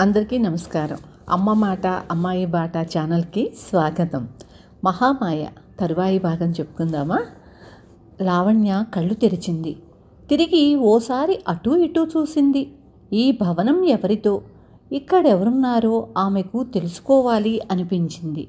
అందరికీ నమస్కారం. అమ్మ మాట అమ్మాయి బాట ఛానల్కి స్వాగతం. మహామాయ తరువాయి భాగం చెప్పుకుందామా? లావణ్య కళ్ళు తెరిచింది. తిరిగి ఓసారి అటూ ఇటూ చూసింది. ఈ భవనం ఎవరితో? ఇక్కడెవరున్నారో ఆమెకు తెలుసుకోవాలి అనిపించింది.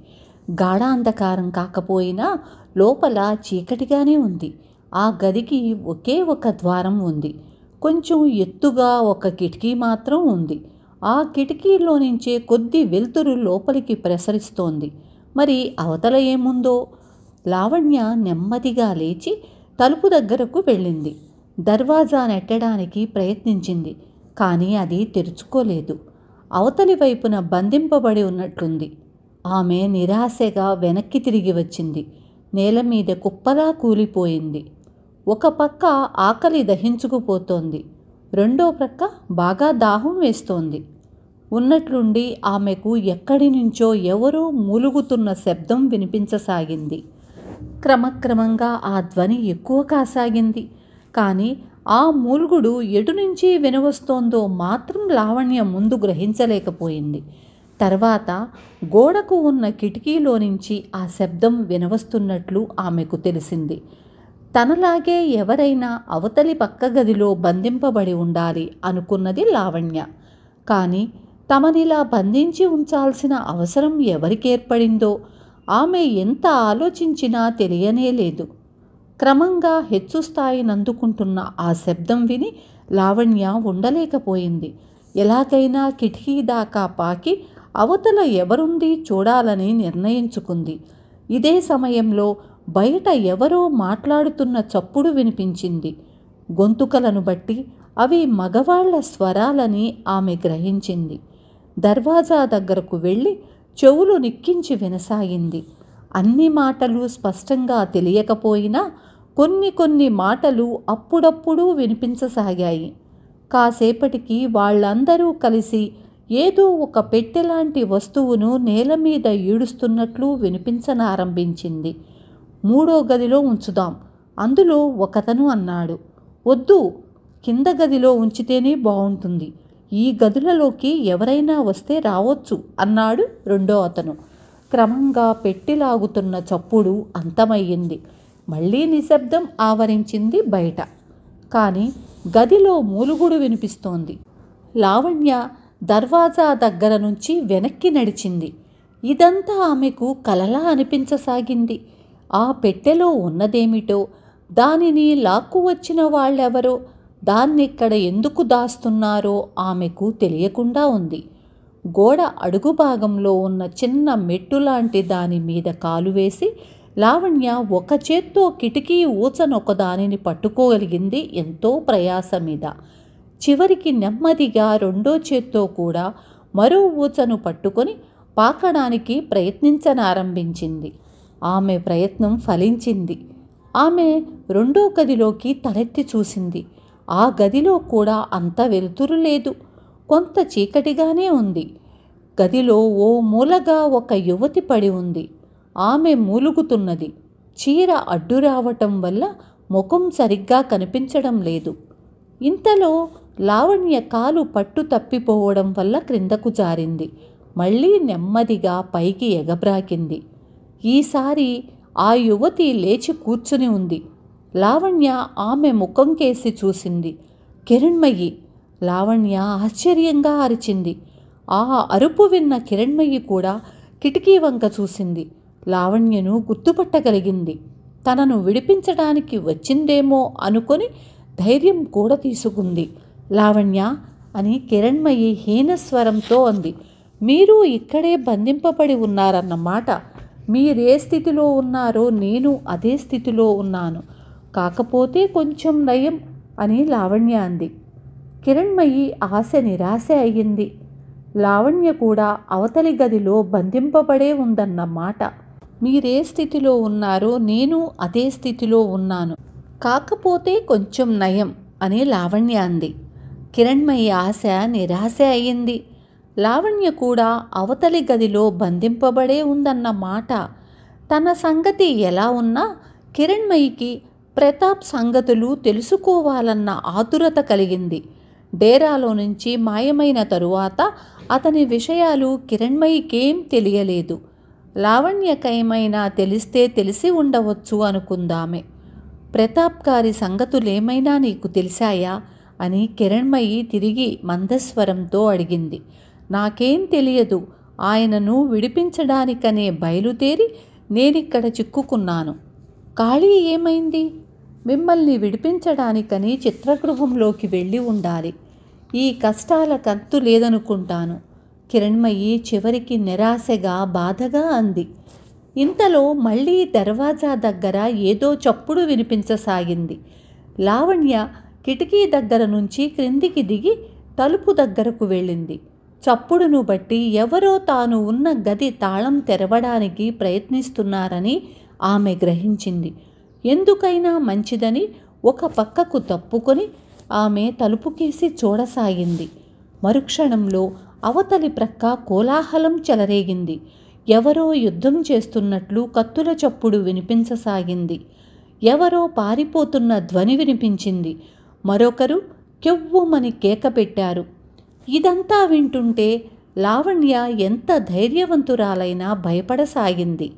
గాఢ అంధకారం కాకపోయినా లోపల చీకటిగానే ఉంది. ఆ గదికి ఒకే ఒక ద్వారం ఉంది. కొంచెం ఎత్తుగా ఒక కిటికీ మాత్రం ఉంది. ఆ కిటికీలో నుంచే కొద్ది వెలుతురు లోపలికి ప్రసరిస్తోంది. మరి అవతల ఏముందో? లావణ్య నెమ్మదిగా లేచి తలుపు దగ్గరకు వెళ్ళింది. దర్వాజా నెట్టడానికి ప్రయత్నించింది కానీ అది తెరుచుకోలేదు. అవతలి వైపున బంధింపబడి ఉన్నట్లుంది. ఆమె నిరాశగా వెనక్కి తిరిగి వచ్చింది. నేల మీద కుప్పలా కూలిపోయింది. ఒక పక్క ఆకలి దహించుకుపోతోంది. రెండో ప్రక్క బాగా దాహం వేస్తోంది. ఉన్నట్లుండి ఆమెకు ఎక్కడి నుంచో ఎవరో మూలుగుతున్న శబ్దం వినిపించసాగింది. క్రమక్రమంగా ఆ ధ్వని ఎక్కువ కాసాగింది. కానీ ఆ మూలుగుడు ఎటు నుంచి వినవస్తోందో మాత్రం లావణ్య ముందు గ్రహించలేకపోయింది. తర్వాత గోడకు ఉన్న కిటికీలో నుంచి ఆ శబ్దం వినవస్తున్నట్లు ఆమెకు తెలిసింది. తనలాగే ఎవరైనా అవతలి పక్క గదిలో బంధింపబడి ఉండాలి అనుకున్నది లావణ్య. కానీ తమనిలా బంధించి ఉంచాల్సిన అవసరం ఎవరికి ఏర్పడిందో ఆమె ఎంత ఆలోచించినా తెలియనే లేదు. క్రమంగా హెచ్చు స్థాయినందుకుంటున్న ఆ శబ్దం విని లావణ్య ఉండలేకపోయింది. ఎలాగైనా కిటికీ దాకా పాకి అవతల ఎవరుంది చూడాలని నిర్ణయించుకుంది. ఇదే సమయంలో బయట ఎవరో మాట్లాడుతున్న చప్పుడు వినిపించింది. గొంతుకలను బట్టి అవి మగవాళ్ళ స్వరాలని ఆమె గ్రహించింది. దర్వాజా దగ్గరకు వెళ్ళి చెవులు నిక్కించి వినసాగింది. అన్ని మాటలు స్పష్టంగా తెలియకపోయినా కొన్ని కొన్ని మాటలు అప్పుడప్పుడు వినిపించసాగాయి. కాసేపటికి వాళ్ళందరూ కలిసి ఏదో ఒక పెట్టెలాంటి వస్తువును నేల మీద ఈడుస్తున్నట్లు వినిపించనారంభించింది. మూడో గదిలో ఉంచుదాం అందులో ఒకతను అన్నాడు. వద్దు కింద గదిలో ఉంచితేనే బాగుంటుంది ఈ గదులలోకి ఎవరైనా వస్తే రావచ్చు అన్నాడు రెండో అతను. క్రమంగా పెట్టిలాగుతున్న చప్పుడు అంతమయ్యింది. మళ్ళీ నిశ్శబ్దం ఆవరించింది బయట. కానీ గదిలో మూలుగుడు వినిపిస్తోంది. లావణ్య దర్వాజా దగ్గర నుంచి వెనక్కి నడిచింది. ఇదంతా ఆమెకు కలలా అనిపించసాగింది. ఆ పెట్టెలో ఉన్నదేమిటో దానిని లాక్కు వచ్చిన వాళ్ళెవరో దాన్నిక్కడ ఎందుకు దాస్తున్నారో ఆమెకు తెలియకుండా ఉంది. గోడ అడుగు భాగంలో ఉన్న చిన్న మెట్టు లాంటి దాని మీద కాలు వేసి లావణ్య ఒక చేత్తో కిటికీ ఊచనొక దానిని పట్టుకోగలిగింది ఎంతో ప్రయాస మీద. చివరికి నెమ్మదిగా రెండో చేత్తో కూడా మరో ఊచను పట్టుకొని పాకడానికి ప్రయత్నించనారంభించింది. ఆమె ప్రయత్నం ఫలించింది. ఆమె రెండో గదిలోకి తలెత్తి చూసింది. ఆ గదిలో కూడా అంత వెలుతురు లేదు. కొంత చీకటిగానే ఉంది. గదిలో ఓ మూలగా ఒక యువతి పడి ఉంది. ఆమె మూలుగుతున్నది. చీర అడ్డు రావటం వల్ల ముఖం సరిగ్గా కనిపించడం లేదు. ఇంతలో లావణ్య కాలు పట్టు తప్పిపోవడం వల్ల క్రిందకు జారింది. మళ్ళీ నెమ్మదిగా పైకి ఎగబ్రాకింది. ఈసారి ఆ యువతి లేచి కూర్చుని ఉంది. లావణ్య ఆమె ముఖం కేసి చూసింది. కిరణ్మయి లావణ్య ఆశ్చర్యంగా అరిచింది. ఆ అరుపు విన్న కిరణ్మయి కూడా కిటికీ వంక చూసింది. లావణ్యను గుర్తుపట్టగలిగింది. తనను విడిపించడానికి వచ్చిందేమో అనుకొని ధైర్యం కూడా తీసుకుంది. లావణ్య అని కిరణ్మయి హీనస్వరంతో అంది. మీరు ఇక్కడే బంధింపబడి ఉన్నారన్నమాట. మీరే స్థితిలో ఉన్నారో నేను అదే స్థితిలో ఉన్నాను. కాకపోతే కొంచెం నయం అని లావణ్య అంది. కిరణ్మయి ఆశ నిరాశ అయ్యింది. లావణ్య కూడా అవతలి గదిలో బంధింపబడే ఉందన్న మాట. మీరే స్థితిలో ఉన్నారో నేను అదే స్థితిలో ఉన్నాను. కాకపోతే కొంచెం నయం అని లావణ్య అంది. కిరణ్మయి ఆశ నిరాశ అయ్యింది. లావణ్య కూడా అవతలి గదిలో బంధింపబడే ఉందన్న మాట. తన సంగతి ఎలా ఉన్నా కిరణ్మయికి ప్రతాప్ సంగతులు తెలుసుకోవాలన్న ఆతురత కలిగింది. డేరాలో నుంచి మాయమైన తరువాత అతని విషయాలు కిరణ్మయికేం తెలియలేదు. లావణ్యకేమైనా తెలిస్తే తెలిసి ఉండవచ్చు అనుకుందామే. ప్రతాప్ గారి సంగతులేమైనా నీకు తెలిసాయా? అని కిరణ్మయి తిరిగి మందస్వరంతో అడిగింది. నాకేం తెలియదు. ఆయనను విడిపించడానికనే బయలుదేరి నేనిక్కడ చిక్కుకున్నాను. ఖాళీ ఏమైంది? మిమ్మల్ని విడిపించడానికని చిత్రగృహంలోకి వెళ్ళి ఉండాలి. ఈ కష్టాల కంతు లేదనుకుంటాను. కిరణ్మయి చివరికి నిరాశగా బాధగా అంది. ఇంతలో మళ్ళీ దర్వాజా దగ్గర ఏదో చప్పుడు వినిపించసాగింది. లావణ్య కిటికీ దగ్గర నుంచి క్రిందికి దిగి తలుపు దగ్గరకు వెళ్ళింది. చప్పుడును బట్టి ఎవరో తాను ఉన్న గది తాళం తెరవడానికి ప్రయత్నిస్తున్నారని ఆమె గ్రహించింది. ఎందుకైనా మంచిదని ఒక పక్కకు తప్పుకొని ఆమె తలుపుకేసి చూడసాగింది. మరుక్షణంలో అవతలి ప్రక్క కోలాహలం చెలరేగింది. ఎవరో యుద్ధం చేస్తున్నట్లు కత్తుల చప్పుడు వినిపించసాగింది. ఎవరో పారిపోతున్న ధ్వని వినిపించింది. మరొకరు కెవ్వుమని కేక పెట్టారు ఇదంతా వింటుంటే లావణ్య ఎంత ధైర్యవంతురాలైనా భయపడసాగింది.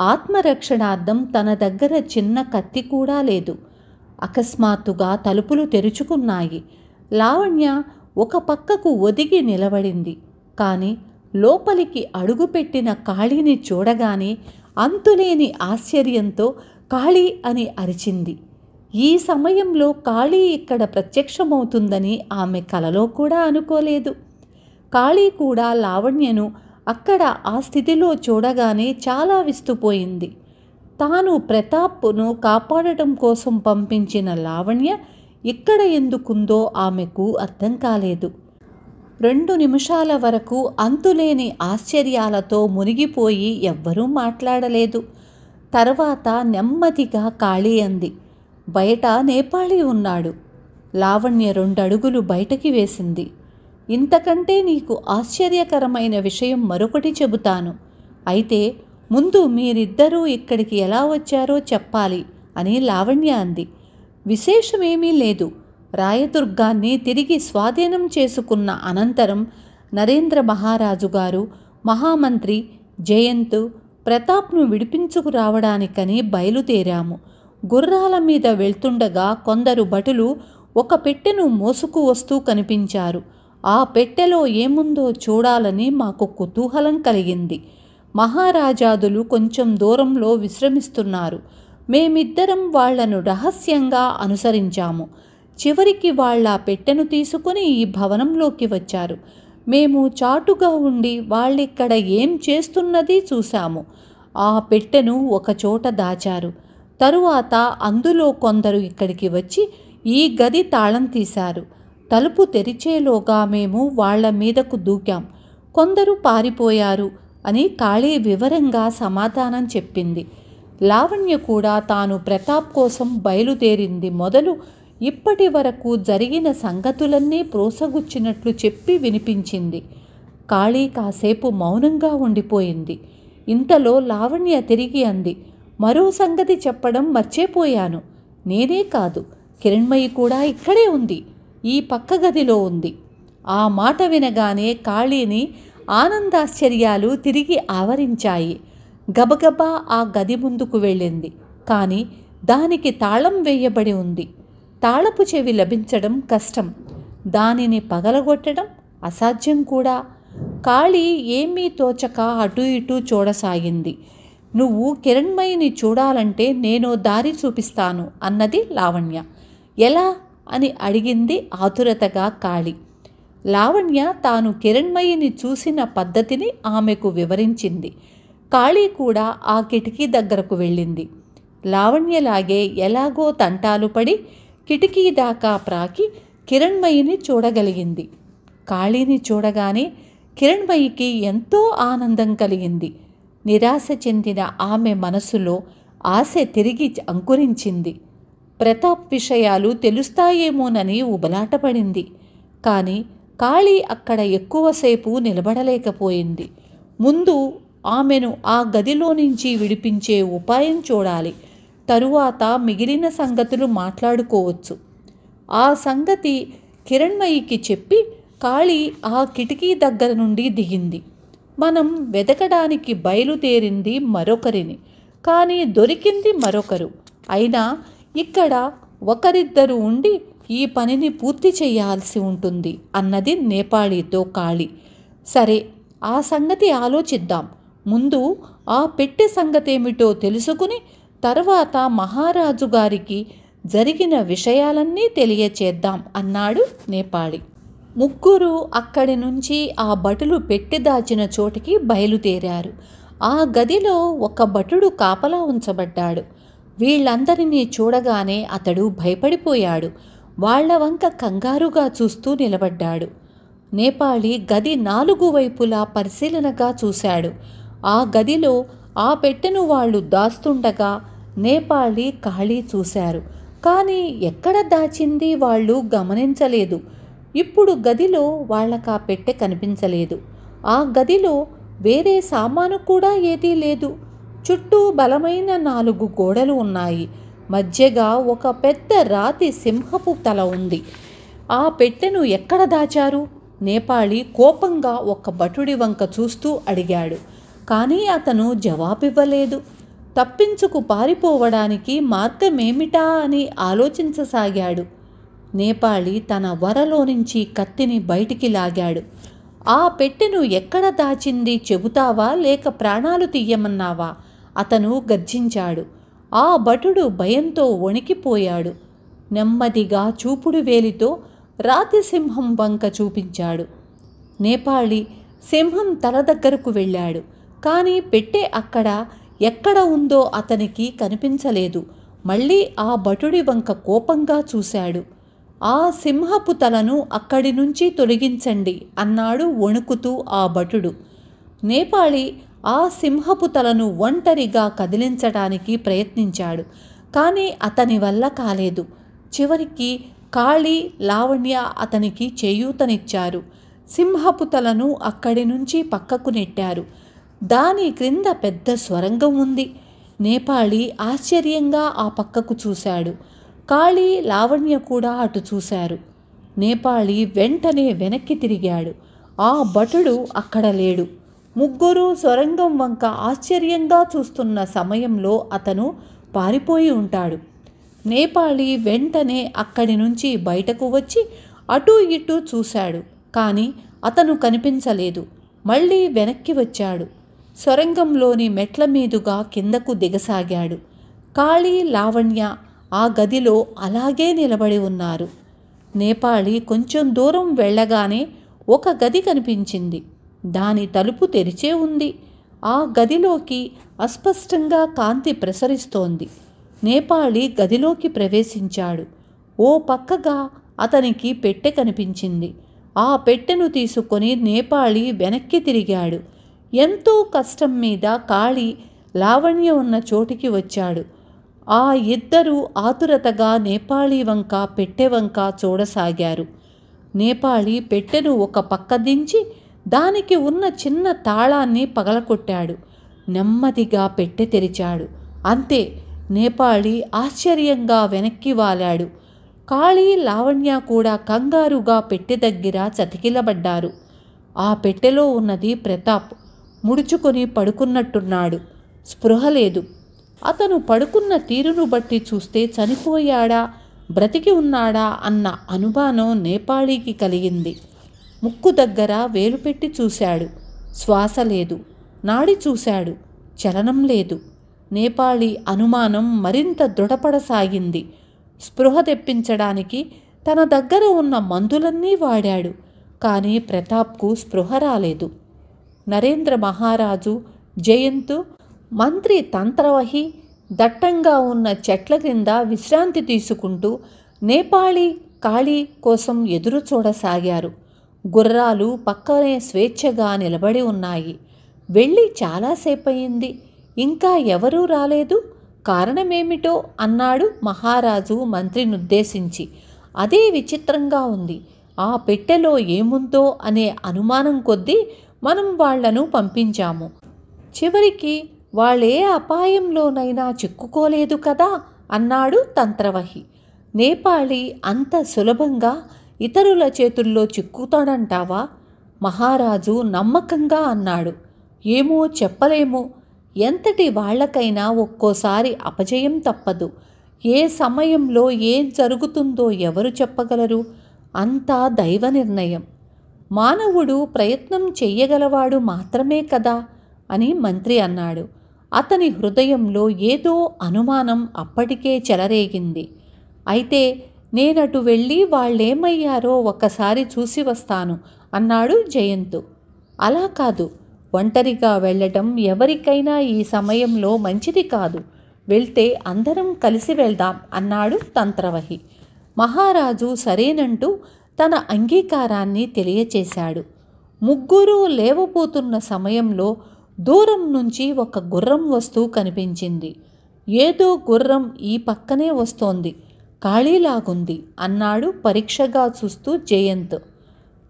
ఆత్మరక్షణార్థం తన దగ్గర చిన్న కత్తి కూడా లేదు. అకస్మాత్తుగా తలుపులు తెరుచుకున్నాయి. లావణ్య ఒక పక్కకు ఒదిగి నిలబడింది. కానీ లోపలికి అడుగుపెట్టిన కాళీని చూడగానే అంతులేని ఆశ్చర్యంతో కాళీ అని అరిచింది. ఈ సమయంలో కాళీ ఇక్కడ ప్రత్యక్షమవుతుందని ఆమె కలలో కూడా అనుకోలేదు. కాళీ కూడా లావణ్యను అక్కడ ఆ స్థితిలో చూడగానే చాలా విస్తుపోయింది. తాను ప్రతాప్ను కాపాడటం కోసం పంపించిన లావణ్య ఇక్కడ ఎందుకుందో ఆమెకు అర్థం కాలేదు. రెండు నిమిషాల వరకు అంతులేని ఆశ్చర్యాలతో మునిగిపోయి ఎవ్వరూ మాట్లాడలేదు. తర్వాత నెమ్మదిగా ఖాళీ అంది. బయట నేపాళీ ఉన్నాడు. లావణ్య రెండడుగులు బయటకి వేసింది. ఇంతకంటే నీకు ఆశ్చర్యకరమైన విషయం మరొకటి చెబుతాను. అయితే ముందు మీరిద్దరూ ఇక్కడికి ఎలా వచ్చారో చెప్పాలి అని లావణ్య అంది. విశేషమేమీ లేదు. రాయదుర్గాన్ని తిరిగి స్వాధీనం చేసుకున్న అనంతరం నరేంద్ర మహారాజు గారు మహామంత్రి జయంత్ ప్రతాప్ను విడిపించుకురావడానికని బయలుదేరాము. గుర్రాల మీద వెళ్తుండగా కొందరు భటులు ఒక పెట్టెను మోసుకు వస్తూ కనిపించారు. ఆ పెట్టెలో ఏముందో చూడాలని మాకు కుతూహలం కలిగింది. మహారాజాదులు కొంచెం దూరంలో విశ్రమిస్తున్నారు. మేమిద్దరం వాళ్ళను రహస్యంగా అనుసరించాము. చివరికి వాళ్ళ పెట్టెను తీసుకుని ఈ భవనంలోకి వచ్చారు. మేము చాటుగా ఉండి వాళ్ళిక్కడ ఏం చేస్తున్నది చూశాము. ఆ పెట్టెను ఒకచోట దాచారు. తరువాత అందులో కొందరు ఇక్కడికి వచ్చి ఈ గది తాళం తీశారు. తలుపు తెరిచేలోగా మేము వాళ్ళ మీదకు దూకాం. కొందరు పారిపోయారు అని కాళీ వివరంగా సమాధానం చెప్పింది. లావణ్య కూడా తాను ప్రతాప్ కోసం బయలుదేరింది. మొదలు ఇప్పటి వరకు జరిగిన సంగతులన్నీ ప్రోసగుచ్చినట్లు చెప్పి వినిపించింది. కాళీ కాసేపు మౌనంగా ఉండిపోయింది. ఇంతలో లావణ్య తిరిగి అంది మరో సంగతి చెప్పడం మర్చిపోయాను. నేనే కాదు. కిరణ్మయి కూడా ఇక్కడే ఉంది. ఈ పక్క గదిలో ఉంది. ఆ మాట వినగానే కాళీని ఆనందాశ్చర్యాలు తిరిగి ఆవరించాయి. గబగబా ఆ గది ముందుకు వెళ్ళింది. కానీ దానికి తాళం వేయబడి ఉంది. తాళపు చెవి లభించడం కష్టం. దానిని పగలగొట్టడం అసాధ్యం కూడా. కాళీ ఏమీ తోచక అటు ఇటు చూడసాగింది. నువ్వు కిరణ్మయిని చూడాలంటే నేను దారి చూపిస్తాను అన్నది లావణ్య. ఎలా? అని అడిగింది ఆతురతగా కాళి. లావణ్య తాను కిరణ్మయిని చూసిన పద్ధతిని ఆమెకు వివరించింది. కాళీ కూడా ఆ కిటికీ దగ్గరకు వెళ్ళింది. లావణ్యలాగే ఎలాగో తంటాలు పడి కిటికీ దాకా ప్రాకి కిరణ్మయిని చూడగలిగింది. కాళీని చూడగానే కిరణ్మయికి ఎంతో ఆనందం కలిగింది. నిరాశ చెందిన ఆమె మనసులో ఆశ తిరిగి అంకురించింది. ప్రతాప్ విషయాలు తెలుస్తాయేమోనని ఉబలాటపడింది కానీ కాళీ అక్కడ ఎక్కువసేపు నిలబడలేకపోయింది. ముందు ఆమెను ఆ గదిలో నుంచి విడిపించే ఉపాయం చూడాలి. తరువాత మిగిలిన సంగతులు మాట్లాడుకోవచ్చు. ఆ సంగతి కిరణ్మయికి చెప్పి కాళీ ఆ కిటికీ దగ్గర నుండి దిగింది. మనం వెతకడానికి బయలుదేరింది మరొకరిని. కానీ దొరికింది మరొకరు. అయినా ఇక్కడ ఒకరిద్దరు ఉండి ఈ పనిని పూర్తి చేయాల్సి ఉంటుంది అన్నది నేపాళీతో కాళి. సరే ఆ సంగతి ఆలోచిద్దాం. ముందు ఆ పెట్టె సంగతేమిటో తెలుసుకుని తర్వాత మహారాజు గారికి జరిగిన విషయాలన్నీ తెలియచేద్దాం అన్నాడు నేపాళి. ముగ్గురు అక్కడి నుంచి ఆ భటులు పెట్టి దాచిన చోటికి బయలుదేరారు. ఆ గదిలో ఒక భటుడు కాపలా ఉంచబడ్డాడు. వీళ్ళందరినీ చూడగానే అతడు భయపడిపోయాడు. వాళ్ళ వంక కంగారుగా చూస్తూ నిలబడ్డాడు. నేపాళి గది నాలుగు వైపులా పరిశీలనగా చూశాడు. ఆ గదిలో ఆ పెట్టెను వాళ్ళు దాస్తుండగా నేపాళి ఖాళీ చూశారు. కానీ ఎక్కడ దాచింది వాళ్ళు గమనించలేదు. ఇప్పుడు గదిలో వాళ్ళకా పెట్టె కనిపించలేదు. ఆ గదిలో వేరే సామాను కూడా ఏదీ లేదు. చుట్టూ బలమైన నాలుగు గోడలు ఉన్నాయి. మధ్యగా ఒక పెద్ద రాతి సింహపు తల ఉంది. ఆ పెట్టెను ఎక్కడ దాచారు? నేపాళి కోపంగా ఒక భటుడి వంక చూస్తూ అడిగాడు. కానీ అతను జవాబివ్వలేదు. తప్పించుకు పారిపోవడానికి మార్గమేమిటా అని ఆలోచించసాగాడు. నేపాళి తన వరలో నుంచి కత్తిని బయటికి లాగాడు. ఆ పెట్టెను ఎక్కడ దాచింది చెబుతావా లేక ప్రాణాలు తీయమన్నావా? అతను గర్జించాడు. ఆ భటుడు భయంతో వణికిపోయాడు. నెమ్మదిగా చూపుడు వేలితో రాతి సింహం వంక చూపించాడు. నేపాళి సింహం తల దగ్గరకు వెళ్ళాడు. కానీ పెట్టె అక్కడ ఎక్కడ ఉందో అతనికి కనిపించలేదు. మళ్ళీ ఆ భటుడి వంక కోపంగా చూశాడు. ఆ సింహపు తలను అక్కడి నుంచి తొలగించండి అన్నాడు వణుకుతూ ఆ భటుడు. నేపాళి ఆ సింహపు తలను ఒంటరిగా కదిలించడానికి ప్రయత్నించాడు. కానీ అతని వల్ల కాలేదు. చివరికి కాళీ లావణ్య అతనికి చేయూతనిచ్చారు. సింహపు తలను అక్కడి నుంచి పక్కకు నెట్టారు. దాని క్రింద పెద్ద స్వరంగం ఉంది. నేపాళి ఆశ్చర్యంగా ఆ పక్కకు చూశాడు. కాళీ లావణ్య కూడా అటు చూశారు. నేపాళి వెంటనే వెనక్కి తిరిగాడు. ఆ భటుడు అక్కడ లేడు. ముగ్గురు సొరంగం వంక ఆశ్చర్యంగా చూస్తున్న సమయంలో అతను పారిపోయి ఉంటాడు. నేపాళి వెంటనే అక్కడి నుంచి బయటకు వచ్చి అటూ ఇటూ చూశాడు. కానీ అతను కనిపించలేదు. మళ్ళీ వెనక్కి వచ్చాడు. సొరంగంలోని మెట్ల మీదుగా కిందకు దిగసాగాడు. కాళీ లావణ్య ఆ గదిలో అలాగే నిలబడి ఉన్నారు. నేపాళి కొంచెం దూరం వెళ్ళగానే ఒక గది కనిపించింది. దాని తలుపు తెరిచే ఉంది. ఆ గదిలోకి అస్పష్టంగా కాంతి ప్రసరిస్తోంది. నేపాళి గదిలోకి ప్రవేశించాడు. ఓ పక్కగా అతనికి పెట్టె కనిపించింది. ఆ పెట్టెను తీసుకొని నేపాళి వెనక్కి తిరిగాడు. ఎంతో కష్టం మీద కాళి లావణ్య ఉన్న చోటికి వచ్చాడు. ఆ ఇద్దరు ఆతురతగా నేపాళీ వంక పెట్టె వంక చూడసాగారు. నేపాళి పెట్టెను ఒక పక్క దించి దానికి ఉన్న చిన్న తాళాన్ని పగలకొట్టాడు నెమ్మదిగా పెట్టె తెరిచాడు. అంతే నేపాళి ఆశ్చర్యంగా వెనక్కి వాలాడు. కాళీ లావణ్య కూడా కంగారుగా పెట్టె దగ్గర చతికిలబడ్డారు. ఆ పెట్టెలో ఉన్నది ప్రతాప్. ముడుచుకొని పడుకున్నట్టున్నాడు. స్పృహ లేదు. అతను పడుకున్న తీరును బట్టి చూస్తే చనిపోయాడా బ్రతికి ఉన్నాడా అన్న అనుమానం నేపాళీకి కలిగింది. ముక్కు దగ్గర వేలు పెట్టి చూశాడు. శ్వాస లేదు. నాడి చూశాడు. చలనం లేదు. నేపాళీ అనుమానం మరింత దృఢపడసాగింది. స్పృహ తెప్పించడానికి తన దగ్గర ఉన్న మందులన్నీ వాడాడు. కానీ ప్రతాప్కు స్పృహ రాలేదు. నరేంద్ర మహారాజు జయంతు మంత్రి తంత్రవహి దట్టంగా ఉన్న చెట్ల క్రింద విశ్రాంతి తీసుకుంటూ నేపాళీ కాళీ కోసం ఎదురు చూడసాగారు గుర్రాలు పక్కనే స్వేచ్ఛగా నిలబడి ఉన్నాయి. వెళ్ళి చాలాసేపయింది ఇంకా ఎవరూ రాలేదు. కారణమేమిటో అన్నాడు మహారాజు మంత్రినుద్దేశించి. అదే విచిత్రంగా ఉంది. ఆ పెట్టెలో ఏముందో అనే అనుమానం కొద్దీ మనం వాళ్ళను పంపించాము. చివరికి వాళ్ళే అపాయంలోనైనా చిక్కుకోలేదు కదా అన్నాడు తంత్రవహి. నేపాళి అంత సులభంగా ఇతరుల చేతుల్లో చిక్కుతాడంటావా? మహారాజు నమ్మకంగా అన్నాడు. ఏమో చెప్పలేము. ఎంతటి వాళ్ళకైనా ఒక్కోసారి అపజయం తప్పదు. ఏ సమయంలో ఏం జరుగుతుందో ఎవరు చెప్పగలరు? అంతా దైవ నిర్ణయం. మానవుడు ప్రయత్నం చెయ్యగలవాడు మాత్రమే కదా? అని మంత్రి అన్నాడు. అతని హృదయంలో ఏదో అనుమానం అప్పటికే చెలరేగింది. అయితే నేనటు వెళ్ళి వాళ్ళేమయ్యారో ఒక్కసారి చూసి వస్తాను అన్నాడు జయంతు. అలా కాదు ఒంటరిగా వెళ్ళటం ఎవరికైనా ఈ సమయంలో మంచిది కాదు. వెళ్తే అందరం కలిసి వెళ్దాం అన్నాడు తంత్రవహి. మహారాజు సరేనంటూ తన అంగీకారాన్ని తెలియచేశాడు. ముగ్గురు లేవబోతున్న సమయంలో దూరం నుంచి ఒక గుర్రం వస్తూ కనిపించింది. ఏదో గుర్రం ఈ పక్కనే వస్తోంది. ఖాళీలాగుంది. అన్నాడు పరీక్షగా చూస్తూ జయంత్.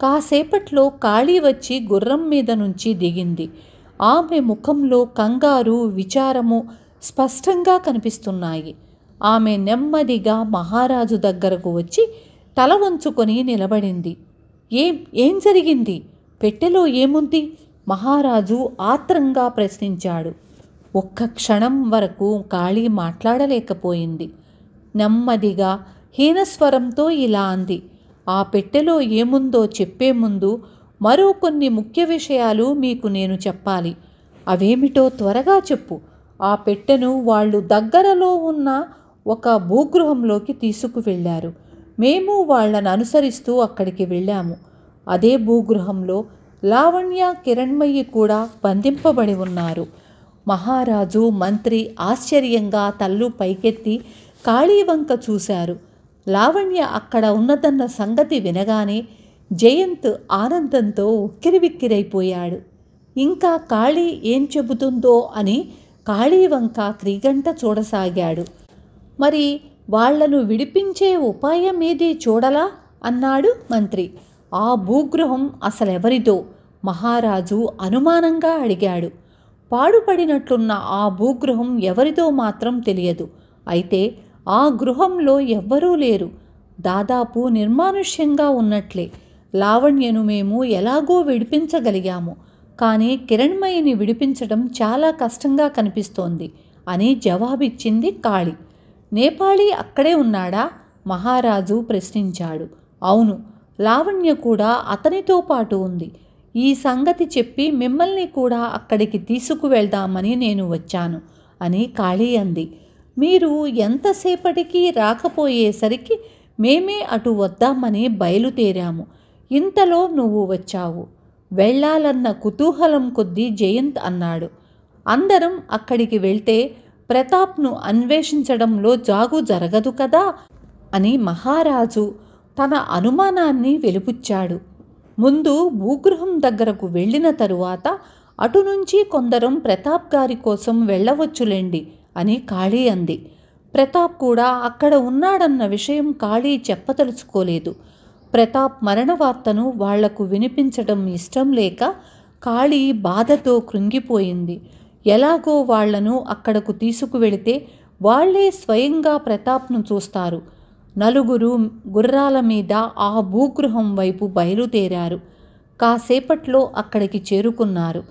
కాసేపట్లో ఖాళీ వచ్చి గుర్రం మీద నుంచి దిగింది. ఆమె ముఖంలో కంగారు విచారము స్పష్టంగా కనిపిస్తున్నాయి. ఆమె నెమ్మదిగా మహారాజు దగ్గరకు వచ్చి తల వంచుకొని నిలబడింది. ఏం ఏం జరిగింది? పెట్టెలో ఏముంది? మహారాజు ఆత్రంగా ప్రశ్నించాడు. ఒక్క క్షణం వరకు ఖాళీ మాట్లాడలేకపోయింది. నెమ్మదిగా హీనస్వరంతో ఇలా అంది. ఆ పెట్టెలో ఏముందో చెప్పే ముందు మరో కొన్ని ముఖ్య విషయాలు మీకు నేను చెప్పాలి. అవేమిటో త్వరగా చెప్పు. ఆ పెట్టెను వాళ్ళు దగ్గరలో ఉన్న ఒక భూగృహంలోకి తీసుకువెళ్ళారు. మేము వాళ్ళను అనుసరిస్తూ అక్కడికి వెళ్ళాము. అదే భూగృహంలో లావణ్య కిరణ్మయ్యి కూడా బంధింపబడి ఉన్నారు. మహారాజు మంత్రి ఆశ్చర్యంగా తల్లు పైకెత్తి కాళీవంక చూశారు. లావణ్య అక్కడ ఉన్నదన్న సంగతి వినగానే జయంత్ ఆనందంతో ఉక్కిరిబిక్కిరైపోయాడు ఇంకా కాళీ ఏం చెబుతుందో అని కాళీవంక క్రీగంట చూడసాగాడు. మరి వాళ్ళను విడిపించే ఉపాయం ఏది చూడలా? అన్నాడు మంత్రి. ఆ భూగృహం అసలెవరిదో? మహారాజు అనుమానంగా అడిగాడు. పాడుపడినట్లున్న ఆ భూగ్రహం ఎవరిదో మాత్రం తెలియదు. అయితే ఆ గృహంలో ఎవ్వరూ లేరు. దాదాపు నిర్మానుష్యంగా ఉన్నట్లే. లావణ్యను మేము ఎలాగో విడిపించగలిగాము. కానీ కిరణ్మయిని విడిపించడం చాలా కష్టంగా కనిపిస్తోంది అని జవాబిచ్చింది కాళి. నేపాళీ అక్కడే ఉన్నాడా? మహారాజు ప్రశ్నించాడు. అవును లావణ్య కూడా అతనితో పాటు ఉంది. ఈ సంగతి చెప్పి మిమ్మల్ని కూడా అక్కడికి తీసుకువెళ్దామని నేను వచ్చాను అని కాళీ అంది. మీరు ఎంతసేపటికి రాకపోయేసరికి మేమే అటు వద్దామని బయలుదేరాము. ఇంతలో నువ్వు వచ్చావు. వెళ్ళాలన్న కుతూహలం కొద్దీ జయంత్ అన్నాడు. అందరం అక్కడికి వెళ్తే ప్రతాప్ను అన్వేషించడంలో జాగు జరగదు కదా అని మహారాజు తన అనుమానాన్ని వెలుపుచ్చాడు. ముందు భూగృహం దగ్గరకు వెళ్ళిన తరువాత అటు నుంచి కొందరం ప్రతాప్ గారి కోసం వెళ్ళవచ్చులేండి. అని కాళీ అంది. ప్రతాప్ కూడా అక్కడ ఉన్నాడన్న విషయం కాళీ చెప్పదలుచుకోలేదు. ప్రతాప్ మరణ వార్తను వాళ్ళకు వినిపించడం ఇష్టం లేక కాళీ బాధతో కృంగిపోయింది. ఎలాగో వాళ్ళను అక్కడకు తీసుకువెళితే వాళ్ళే స్వయంగా ప్రతాప్ను చూస్తారు. నలుగురు గుర్రాల మీద ఆ భూగృహం వైపు బయలుదేరారు. కాసేపట్లో అక్కడికి చేరుకున్నారు.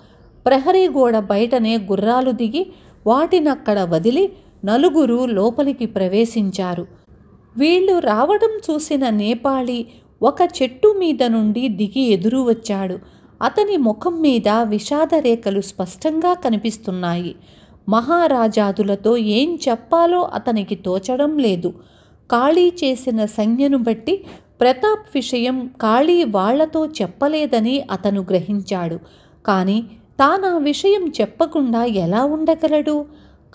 ప్రహరీ గోడ బయటనే గుర్రాలు దిగి వాటినక్కడ వదిలి నలుగురు లోపలికి ప్రవేశించారు. వీళ్ళు రావడం చూసిన నేపాళీ ఒక చెట్టు మీద నుండి దిగి ఎదురు వచ్చాడు అతని ముఖం మీద విషాద రేఖలు స్పష్టంగా కనిపిస్తున్నాయి. మహారాజాదులతో ఏం చెప్పాలో అతనికి తోచడం లేదు. కాళీ చేసిన సంజ్ఞను బట్టి ప్రతాప్ విషయం కాళీ వాళ్ళతో చెప్పలేదని అతను గ్రహించాడు. కానీ తానా విషయం చెప్పకుండా ఎలా ఉండగలడు?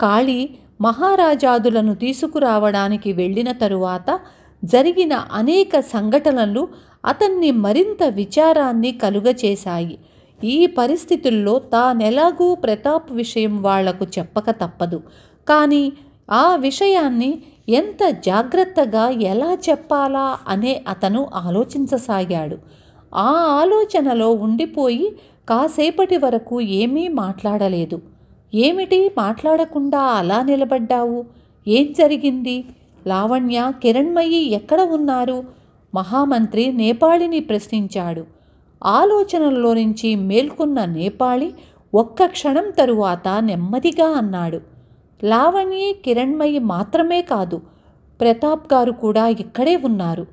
కాళీ మహారాజాదులను తీసుకురావడానికి వెళ్ళిన తరువాత జరిగిన అనేక సంఘటనలు అతన్ని మరింత విచారాన్ని కలుగచేశాయి. ఈ పరిస్థితుల్లో తానెలాగూ ప్రతాప్ విషయం వాళ్ళకు చెప్పక తప్పదు. కానీ ఆ విషయాన్ని ఎంత జాగ్రత్తగా ఎలా చెప్పాలా అనే అతను ఆలోచించసాగాడు. ఆ ఆలోచనలో ఉండిపోయి కాసేపటి వరకు ఏమీ మాట్లాడలేదు. ఏమిటి మాట్లాడకుండా అలా నిలబడ్డావు? ఏం జరిగింది? లావణ్య కిరణ్మయి ఎక్కడ ఉన్నారు? మహామంత్రి నేపాళిని ప్రశ్నించాడు. ఆలోచనల్లో నుంచి మేల్కొన్న నేపాళి ఒక్క క్షణం తరువాత నెమ్మదిగా అన్నాడు. లావణ్య కిరణ్మయి మాత్రమే కాదు ప్రతాప్ గారు కూడా ఇక్కడే ఉన్నారు.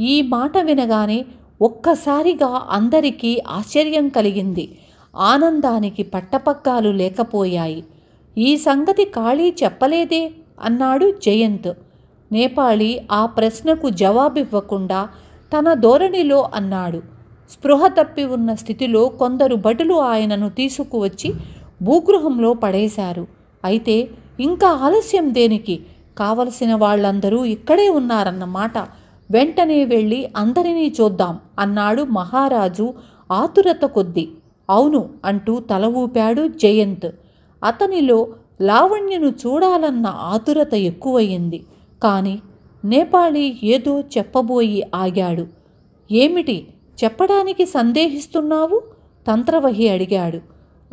ఈ మాట వినగానే ఒక్కసారిగా అందరికీ ఆశ్చర్యం కలిగింది. ఆనందానికి పట్టపక్కాలు లేకపోయాయి. ఈ సంగతి ఖాళీ చెప్పలేదే? అన్నాడు జయంత్. నేపాళి ఆ ప్రశ్నకు జవాబివ్వకుండా తన ధోరణిలో అన్నాడు. స్పృహ తప్పి ఉన్న స్థితిలో కొందరు భటులు ఆయనను తీసుకువచ్చి భూగృహంలో పడేశారు. అయితే ఇంకా ఆలస్యం దేనికి? కావలసిన వాళ్ళందరూ ఇక్కడే ఉన్నారన్నమాట. వెంటనే వెళ్ళి అందరినీ చూద్దాం అన్నాడు మహారాజు ఆతురత కొద్దీ. అవును అంటూ తల ఊపాడు జయంత్. అతనిలో లావణ్యను చూడాలన్న ఆతురత ఎక్కువయింది కానీ నేపాళీ ఏదో చెప్పబోయి ఆగాడు. ఏమిటి? చెప్పడానికి సందేహిస్తున్నావు? తంత్రవహి అడిగాడు.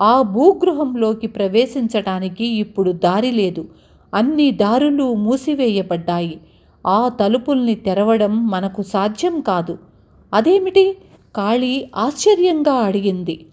ఆ భూగృహంలోకి ప్రవేశించటానికి ఇప్పుడు దారి లేదు. అన్ని దారులు మూసివేయబడ్డాయి. ఆ తలుపుల్ని తెరవడం మనకు సాధ్యం కాదు. అదేమిటి? కాళీ ఆశ్చర్యంగా అడిగింది.